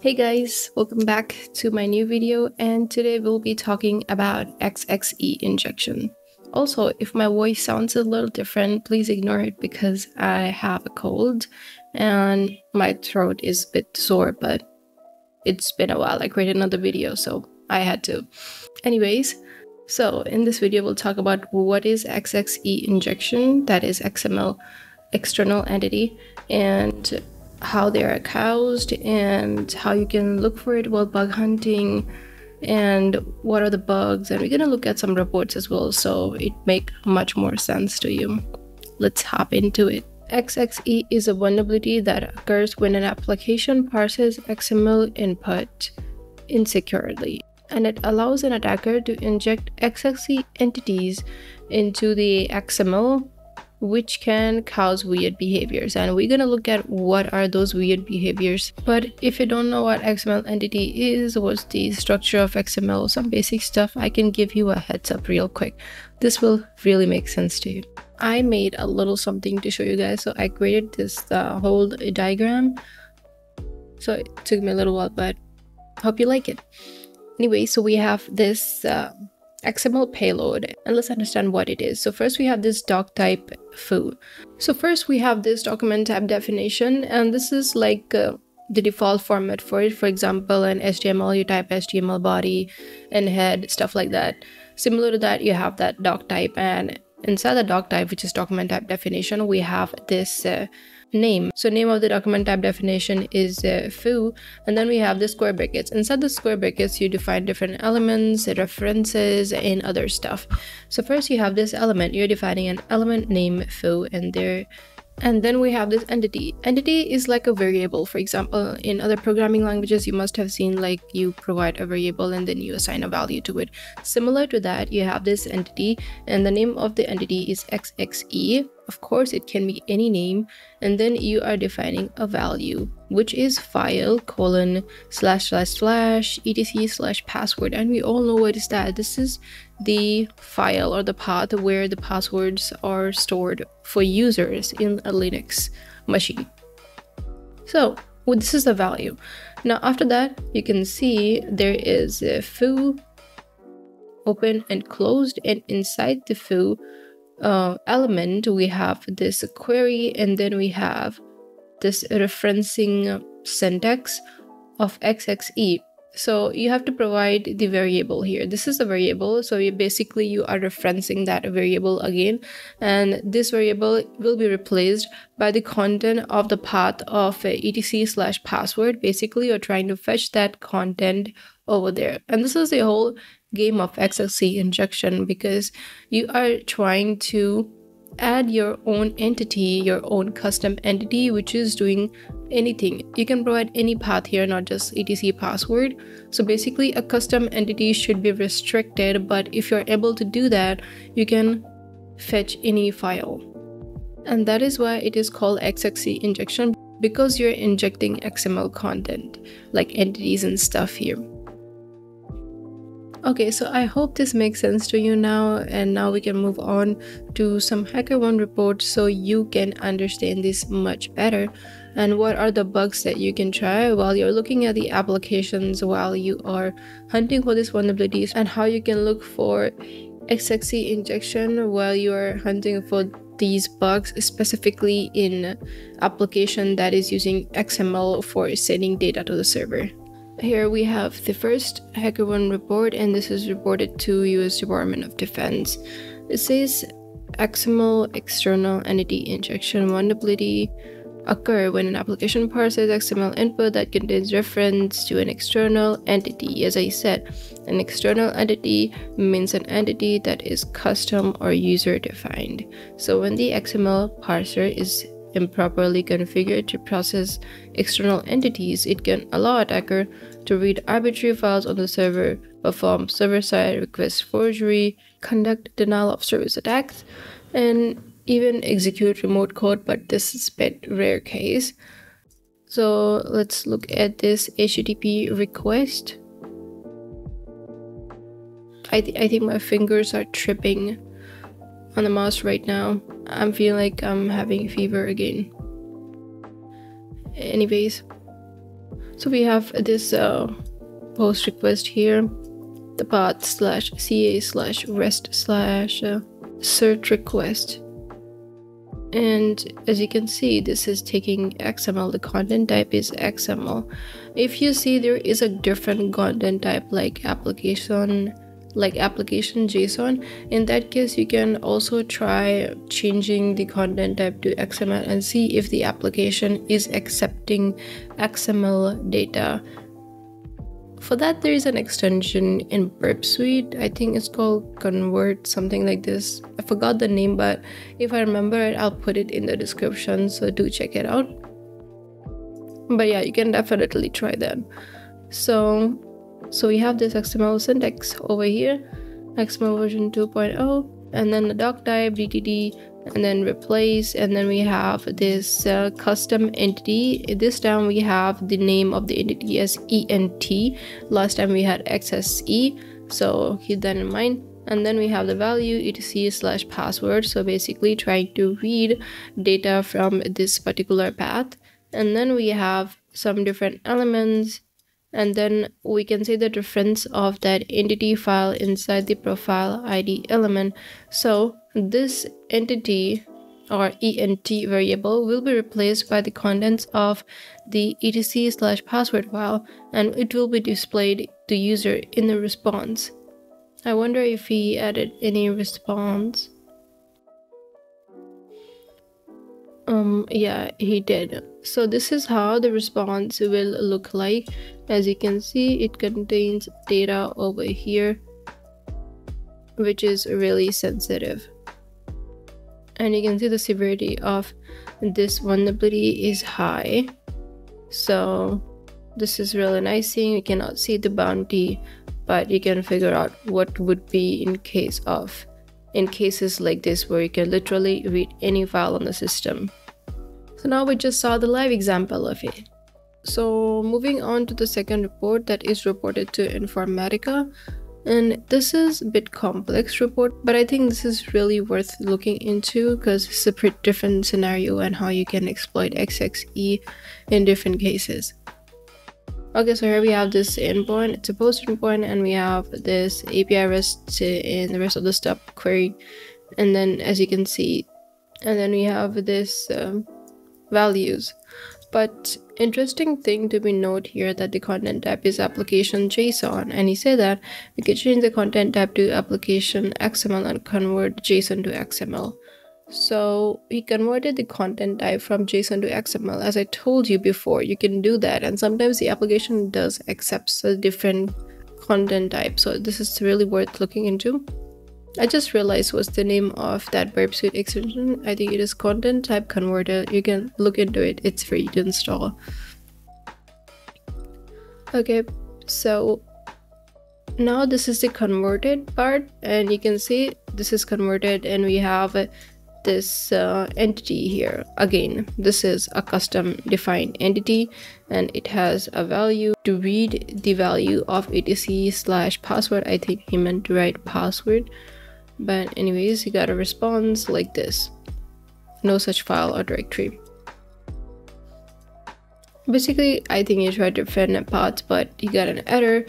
Hey guys, welcome back to my new video and today we'll be talking about XXE injection. Also, if my voice sounds a little different, please ignore it because I have a cold and my throat is a bit sore, but it's been a while. I created another video, so I had to. Anyways, so in this video we'll talk about what is XXE injection, that is XML external entity, and how they are housed and how you can look for it while bug hunting and what are the bugs. And we're going to look at some reports as well so it make much more sense to you. Let's hop into it. Xxe is a vulnerability that occurs when an application parses xml input insecurely and it allows an attacker to inject xxe entities into the xml which can cause weird behaviors. And we're gonna look at what are those weird behaviors. But if you don't know what xml entity is what's the structure of xml some basic stuff i can give you a heads up real quick. This will really make sense to you. I made a little something to show you guys. So i created this uh, whole diagram. So it took me a little while but hope you like it. Anyway so we have this uh, XML payload and let's understand what it is. So first we have this doc type foo. So first we have this document type definition and this is like uh, the default format for it. For example, in HTML you type HTML body and head, stuff like that. Similar to that you have that doc type and inside the doc type which is document type definition we have this uh, name. So name of the document type definition is uh, foo, and then we have the square brackets. Inside the square brackets, you define different elements, references, and other stuff. So first you have this element. You're defining an element name foo, and there and then we have this entity. Entity is like a variable. For example, in other programming languages, you must have seen like you provide a variable and then you assign a value to it. Similar to that, you have this entity and the name of the entity is XXE. Of course, it can be any name. And then you are defining a value, which is file colon slash slash slash etc slash password. And we all know what is that. This is the file or the path where the passwords are stored for users in a Linux machine. So well, this is the value. Now after that, you can see there is a foo open and closed and inside the foo uh, element we have this query and then we have this referencing syntax of XXE so you have to provide the variable here. This is a variable. So you basically you are referencing that variable again. And this variable will be replaced by the content of the path of etc slash password. Basically, you're trying to fetch that content over there. And this is the whole game of XXE injection because you are trying to add your own entity, your own custom entity, which is doing anything. You can provide any path here, not just etc password. So basically a custom entity should be restricted, but if you're able to do that, you can fetch any file. And that is why it is called XXE injection because you're injecting XML content like entities and stuff here. Okay, so I hope this makes sense to you now, and now we can move on to some HackerOne reports so you can understand this much better. And what are the bugs that you can try while you're looking at the applications while you are hunting for these vulnerabilities, and how you can look for XXE injection while you are hunting for these bugs specifically in application that is using XML for sending data to the server. Here we have the first HackerOne report, and this is reported to US Department of Defense. It says XML external entity injection vulnerability occur when an application parses XML input that contains reference to an external entity. As I said, an external entity means an entity that is custom or user defined. So when the XML parser is improperly configured to process external entities, it can allow attacker to read arbitrary files on the server, perform server-side request forgery, conduct denial of service attacks, and even execute remote code, but this is a bit rare case. So let's look at this HTTP request. I, th I think my fingers are tripping on the mouse right now. I'm feeling like I'm having fever again. Anyways, So we have this uh, post request here, the path slash ca slash rest slash uh, cert request. And as you can see, this is taking XML. The content type is XML. If you see there is a different content type like application, like application JSON, in that case, you can also try changing the content type to XML and see if the application is accepting XML data. For that there is an extension in burp suite. I think it's called convert something like this. I forgot the name but if i remember it i'll put it in the description so do check it out. But yeah you can definitely try that. So so we have this xml syntax over here xml version 2.0 and then the doc type dtd and then replace and then we have this uh, custom entity. This time we have the name of the entity as ent last time we had xse so keep that in mind. And then we have the value etc slash password. So basically trying to read data from this particular path. And then we have some different elements and then we can see the difference of that entity file inside the profile id element so this entity or ent variable will be replaced by the contents of the etc slash password file and it will be displayed to user in the response. I wonder if he added any response. Um, yeah, he did. So this is how the response will look like. As you can see, it contains data over here, which is really sensitive. And you can see the severity of this vulnerability is high. So this is really nice thing. You cannot see the bounty but you can figure out what would be in case of in cases like this where you can literally read any file on the system. So now we just saw the live example of it so moving on to the second report that is reported to informatica and this is a bit complex report, but I think this is really worth looking into because it's a pretty different scenario and how you can exploit XXE in different cases. Okay, so here we have this endpoint, it's a post endpoint, and we have this API REST and the rest of the stuff query. And then as you can see, and then we have this um, values. But interesting thing to be note here that the content type is application JSON and he said that we could change the content type to application XML and convert JSON to XML. So he converted the content type from JSON to XML. As I told you before, you can do that and sometimes the application does accept a different content type. So this is really worth looking into. I just realized what's the name of that Burp Suite extension. I think it is Content Type Converter. You can look into it. It's free to install. Okay, so now this is the converted part and you can see this is converted and we have this uh, entity here again this is a custom defined entity and it has a value to read the value of etc slash password i think he meant to write password but anyways, he got a response like this. No such file or directory. Basically, I think he tried to defend paths, but he got an error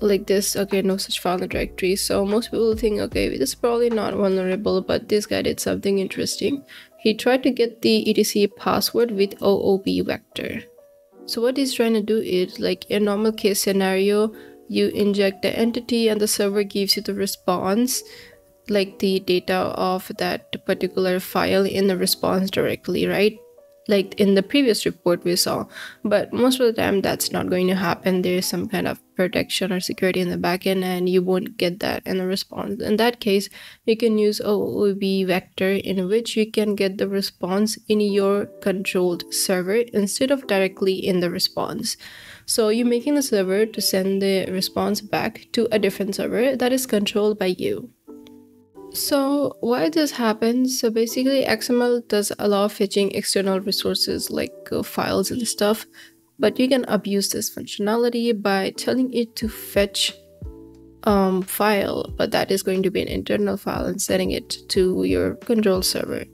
like this. Okay, no such file or directory. So most people think, okay, this is probably not vulnerable, but this guy did something interesting. He tried to get the etc password with OOB vector. So what he's trying to do is like a normal case scenario, you inject the entity and the server gives you the response like the data of that particular file in the response directly right? Like in the previous report we saw. But most of the time that's not going to happen. There's some kind of protection or security in the backend and you won't get that in the response. In that case you can use OOB vector in which you can get the response in your controlled server instead of directly in the response so you're making the server to send the response back to a different server that is controlled by you so why this happens? So basically XML does allow fetching external resources like uh, files and stuff, but you can abuse this functionality by telling it to fetch um, file, but that is going to be an internal file and setting it to your control server.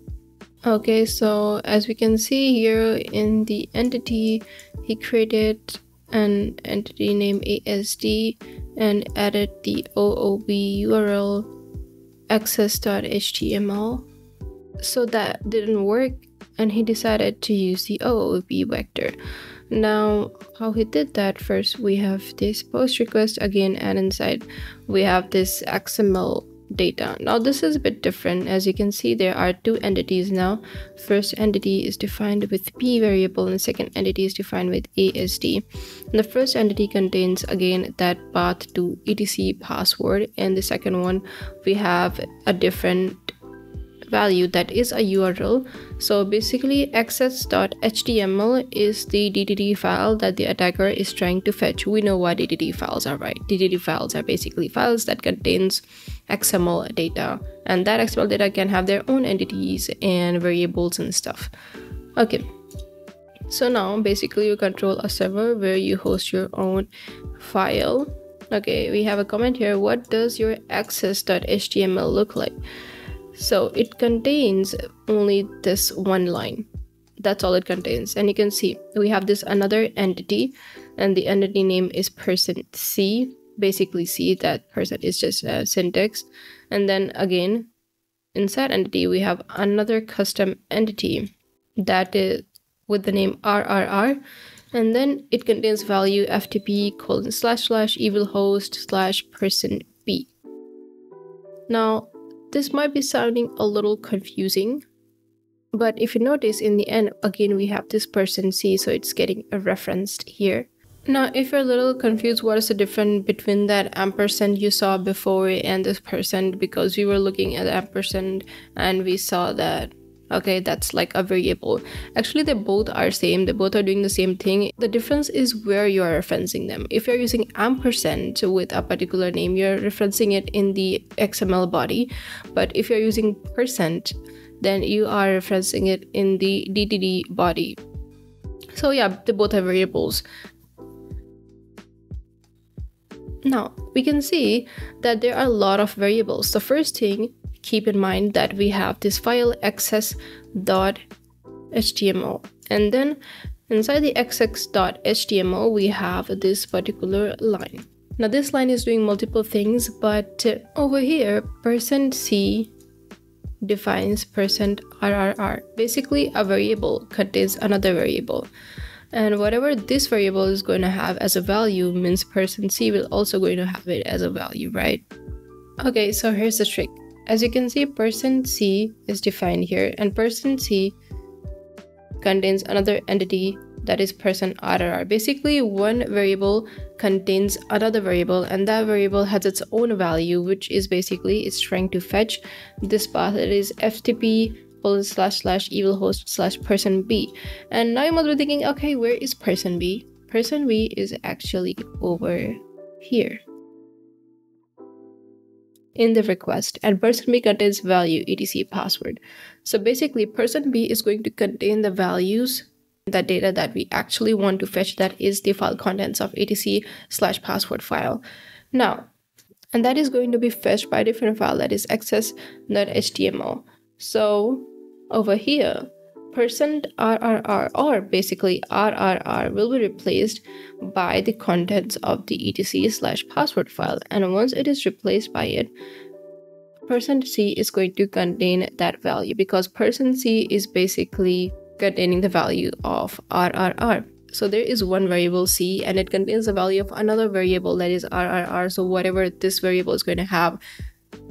Okay, so as we can see here in the entity, he created an entity name ASD and added the OOB URL access.html. So that didn't work and he decided to use the OOB vector. Now, how he did that first, we have this post request again, and inside we have this XML data. Now this is a bit different. As you can see, there are two entities now. First entity is defined with p variable and second entity is defined with ASD. And the first entity contains again that path to etc password and the second one we have a different value that is a URL. So basically access.html is the DTD file that the attacker is trying to fetch. We know what DTD files are, right? DTD files are basically files that contains XML data and that XML data can have their own entities and variables and stuff. Okay. So now basically you control a server where you host your own file. Okay, we have a comment here. What does your access.html look like? So it contains only this one line. That's all it contains. And you can see we have this another entity and the entity name is person C. Basically C, that person is just a syntax. And then again, inside entity, we have another custom entity that is with the name RRR. And then it contains value FTP colon slash slash evil host slash person B. Now, this might be sounding a little confusing, but if you notice in the end, again, we have this person C, so it's getting referenced here. Now, if you're a little confused, what is the difference between that ampersand you saw before and this percent? Because we were looking at ampersand and we saw that okay that's like a variable. Actually they both are same. They both are doing the same thing. The difference is where you are referencing them. If you're using ampersand with a particular name you're referencing it in the xml body. But if you're using percent then you are referencing it in the dtd body. So yeah they both have variables. Now we can see that there are a lot of variables. The first thing keep in mind that we have this file access.html and then inside the access.html we have this particular line. Now this line is doing multiple things but uh, over here percent %c defines percent %rrr basically a variable contains another variable. And whatever this variable is going to have as a value means percent %c will also going to have it as a value right? Okay so here's the trick as you can see, person C is defined here, and person C contains another entity that is person RRR. Basically, one variable contains another variable, and that variable has its own value, which is basically it's trying to fetch this path that is FTP colon slash slash evil host slash person B. And now you must be thinking, okay, where is person B? Person B is actually over here in the request and person B contains value etc password. So basically person B is going to contain the values the data that we actually want to fetch that is the file contents of etc slash password file. Now, and that is going to be fetched by a different file that is access.html. So over here, percent RRR or basically RRR will be replaced by the contents of the etc slash password file and once it is replaced by it percent C is going to contain that value because percent C is basically containing the value of RRR. So there is one variable C and it contains the value of another variable that is RRR. So whatever this variable is going to have,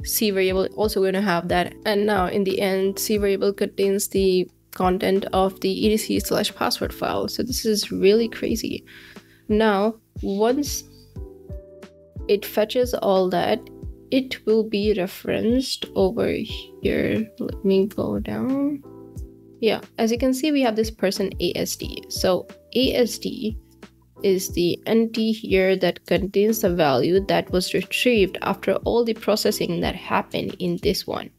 C variable also going to have that. And now in the end, C variable contains the content of the EDC slash password file. So this is really crazy. Now, once it fetches all that, it will be referenced over here. Let me go down. Yeah, as you can see, we have this person ASD. So ASD is the entity here that contains the value that was retrieved after all the processing that happened in this one.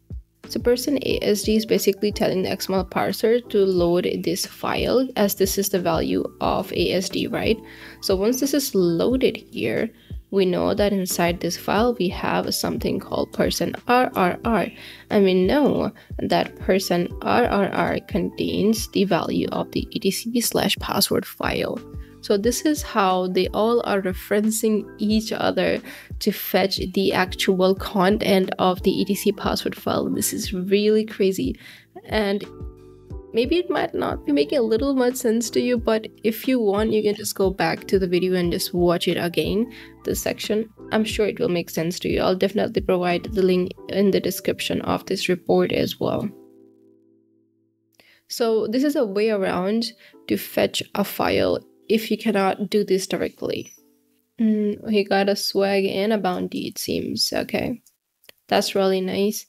So person ASD is basically telling the XML parser to load this file as this is the value of ASD, right? So once this is loaded here, we know that inside this file we have something called person RRR and we know that person RRR contains the value of the etc slash password file. So this is how they all are referencing each other to fetch the actual content of the etc password file. This is really crazy. And maybe it might not be making a little much sense to you but if you want you can just go back to the video and just watch it again this section i'm sure it will make sense to you i'll definitely provide the link in the description of this report as well so this is a way around to fetch a file if you cannot do this directly mm, he got a swag and a bounty it seems okay that's really nice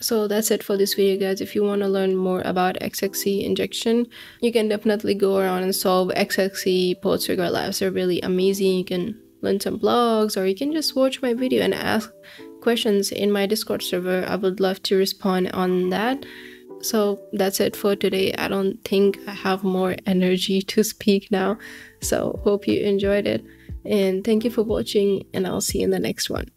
so that's it for this video guys. If you want to learn more about XXC injection, you can definitely go around and solve XXC post trigger labs. They're really amazing. You can learn some blogs or you can just watch my video and ask questions in my Discord server. I would love to respond on that. So that's it for today. I don't think I have more energy to speak now. So hope you enjoyed it. And thank you for watching and I'll see you in the next one.